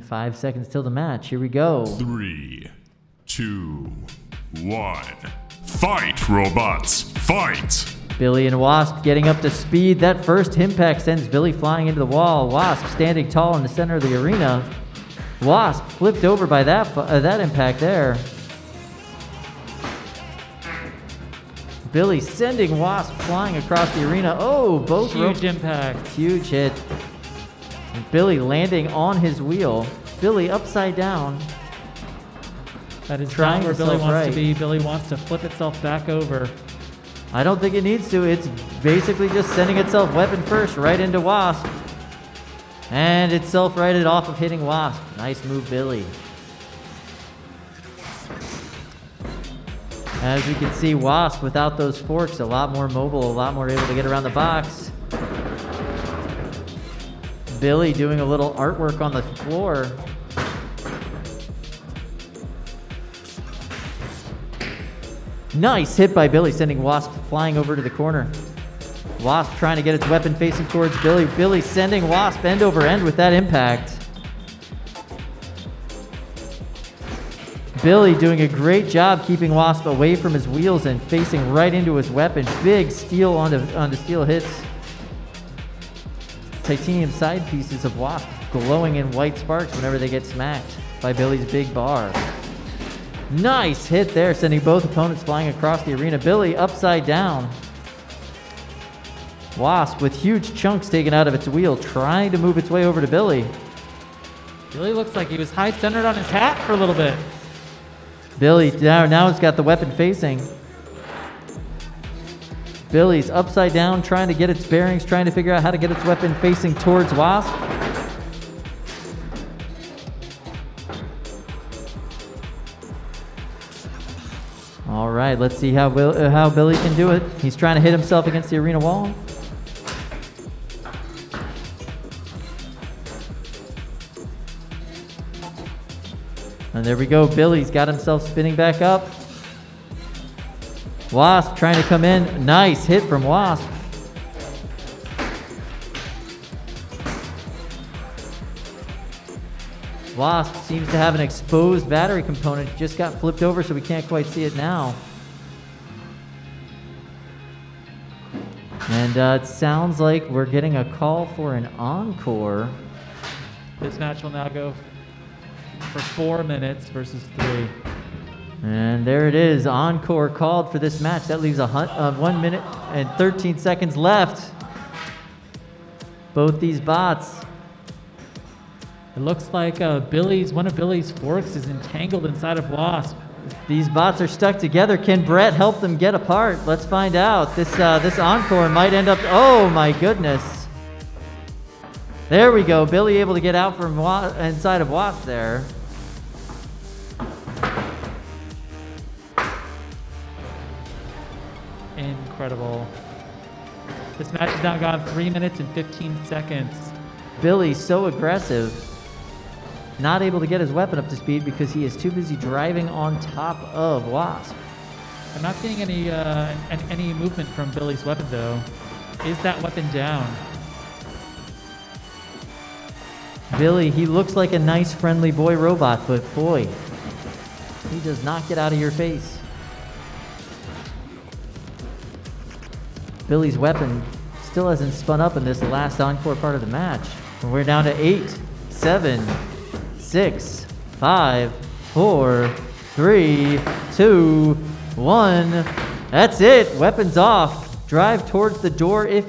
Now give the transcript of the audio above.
Only five seconds till the match. Here we go. Three, two, one. Fight, robots! Fight! Billy and Wasp getting up to speed. That first impact sends Billy flying into the wall. Wasp standing tall in the center of the arena. Wasp flipped over by that uh, that impact there. Billy sending Wasp flying across the arena. Oh, both ro- Huge impact. huge hit. Billy landing on his wheel. Billy upside down. That is Trying not where Billy wants right. to be. Billy wants to flip itself back over. I don't think it needs to. It's basically just sending itself weapon first right into Wasp. And it's self-righted off of hitting Wasp. Nice move, Billy. As you can see, Wasp without those forks, a lot more mobile, a lot more able to get around the box. Billy doing a little artwork on the floor. Nice hit by Billy, sending Wasp flying over to the corner. Wasp trying to get its weapon facing towards Billy. Billy sending Wasp end over end with that impact. Billy doing a great job keeping Wasp away from his wheels and facing right into his weapon. Big steel onto, onto steel hits. Titanium side pieces of Wasp glowing in white sparks whenever they get smacked by Billy's big bar. Nice hit there, sending both opponents flying across the arena. Billy upside down. Wasp with huge chunks taken out of its wheel, trying to move its way over to Billy. Billy looks like he was high centered on his hat for a little bit. Billy now now it's got the weapon facing. Billy's upside down, trying to get its bearings, trying to figure out how to get its weapon facing towards Wasp. All right, let's see how Will, uh, how Billy can do it. He's trying to hit himself against the arena wall. And there we go. Billy's got himself spinning back up. Wasp trying to come in. Nice hit from Wasp. Wasp seems to have an exposed battery component. Just got flipped over, so we can't quite see it now. And uh, it sounds like we're getting a call for an encore. This match will now go for four minutes versus three. And there it is, encore called for this match. That leaves a hunt, uh, one minute and 13 seconds left. Both these bots. It looks like uh, Billy's one of Billy's forks is entangled inside of Wasp. These bots are stuck together. Can Brett help them get apart? Let's find out. This uh, this encore might end up. Oh my goodness! There we go. Billy able to get out from Wa- inside of Wasp there. Incredible. This match has now gone three minutes and 15 seconds. Billy so aggressive, not able to get his weapon up to speed because he is too busy driving on top of Wasp. I'm not seeing any uh, any movement from Billy's weapon though. Is that weapon down? Billy, he looks like a nice, friendly boy robot, but boy, he does not get out of your face. Billy's weapon still hasn't spun up in this last encore part of the match. We're down to eight, seven, six, five, four, three, two, one. That's it. Weapons off. Drive towards the door if